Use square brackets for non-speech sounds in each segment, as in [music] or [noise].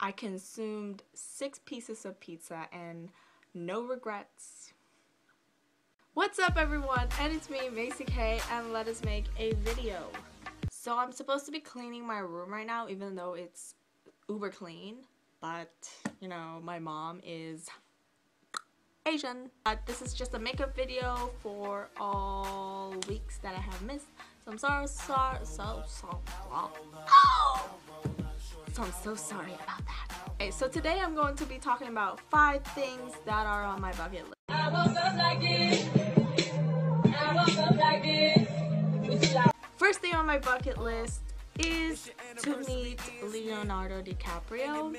I consumed six pieces of pizza and no regrets. What's up everyone? And it's me, Macy Kaye, and let us make a video. So I'm supposed to be cleaning my room right now, even though it's uber clean. But, you know, my mom is Asian. But this is just a makeup video for all weeks that I have missed. So I'm sorry, sorry, so, so, oh! So I'm so sorry about that. Okay, so today I'm going to be talking about five things that are on my bucket list. First thing on my bucket list is to meet Leonardo DiCaprio.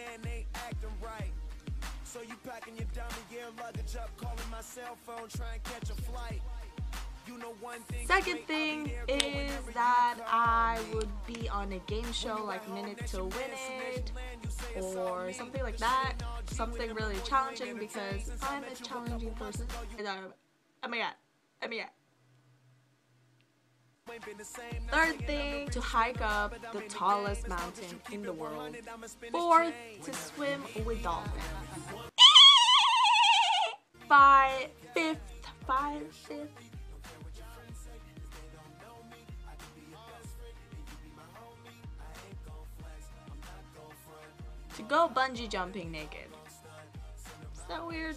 So you packing your dummy gear luggage up, calling my cell phone, trying to catch a flight. Second thing is that I would be on a game show like Minute to Win It or something like that. Something really challenging because I'm a challenging person. Oh my god. Oh my god. Third thing, to hike up the tallest mountain in the world. Fourth, to swim with dolphins. [laughs] Five, fifth, five, fifth, go bungee jumping naked. Is that weird?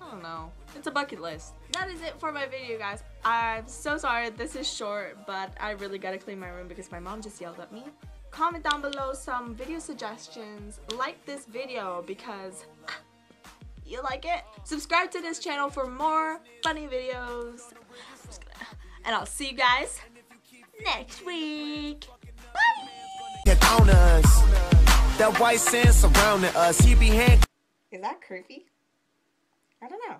I don't know. It's a bucket list. That is it for my video, guys. I'm so sorry this is short, but I really gotta clean my room because my mom just yelled at me. Comment down below some video suggestions. Like this video because [laughs] you like it. Subscribe to this channel for more funny videos. And I'll see you guys next week. Bye! That white sand surrounding us. He be hand. Is that creepy? I don't know.